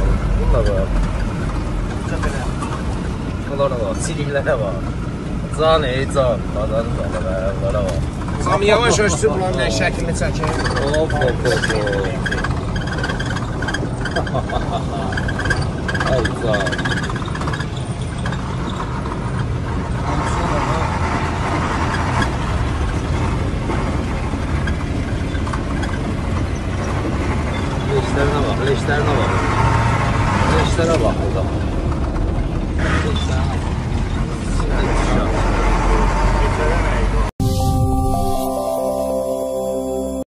Buna bak. Bunlara bak. Siliklere bak. Can ey can. Badan badanlara bak. Tam yavaş yavaş tüm bunların ne şeklini çekin. Hop hop hop. Ay can. Leşlerine bak, leşlerine bak işlere bak o zaman.